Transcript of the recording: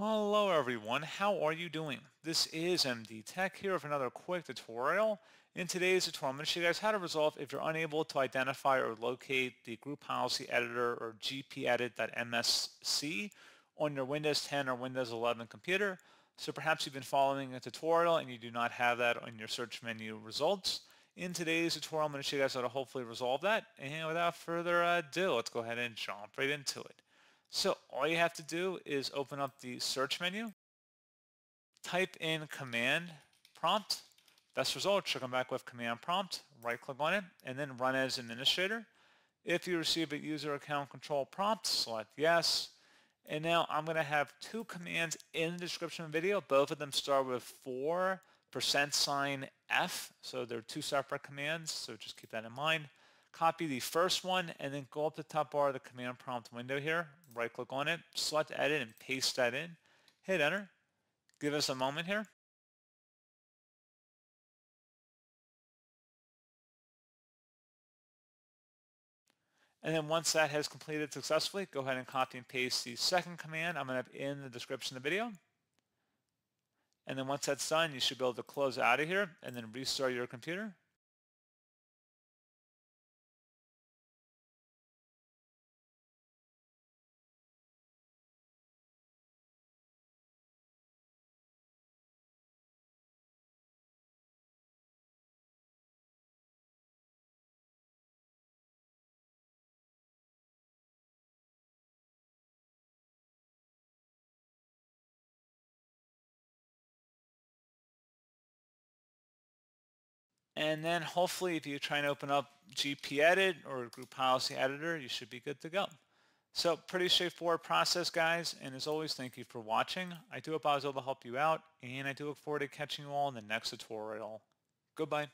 Hello everyone, how are you doing? This is MD Tech here with another quick tutorial. In today's tutorial, I'm going to show you guys how to resolve if you're unable to identify or locate the group policy editor or gpedit.msc on your Windows 10 or Windows 11 computer. So perhaps you've been following a tutorial and you do not have that on your search menu results. In today's tutorial, I'm going to show you guys how to hopefully resolve that. And without further ado, let's go ahead and jump right into it. So all you have to do is open up the search menu, type in command prompt, best result should come back with command prompt, right click on it, and then run as administrator. If you receive a user account control prompt, select yes. And now I'm going to have two commands in the description video. Both of them start with 4 percent sign F. So they're two separate commands, so just keep that in mind copy the first one and then go up the top bar of the command prompt window here, right click on it, select edit and paste that in, hit enter, give us a moment here. And then once that has completed successfully, go ahead and copy and paste the second command I'm going to have in the description of the video. And then once that's done, you should be able to close out of here and then restart your computer. And then hopefully if you try and open up gpedit or group policy editor, you should be good to go. So pretty straightforward process, guys. And as always, thank you for watching. I do hope I was able to help you out, and I do look forward to catching you all in the next tutorial. Goodbye.